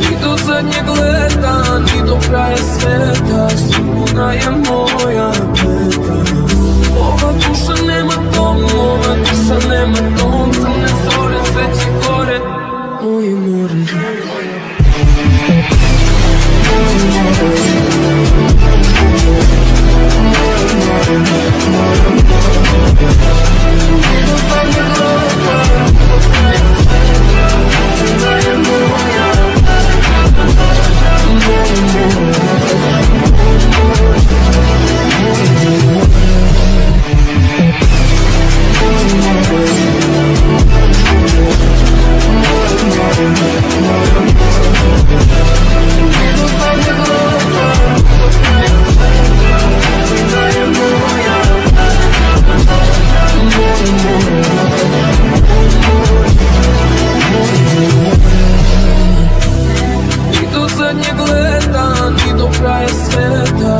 Ni do zadniego leta, ni do kraja świata, słuchajmy. задней глэта, не до края света